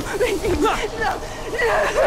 No! No! No!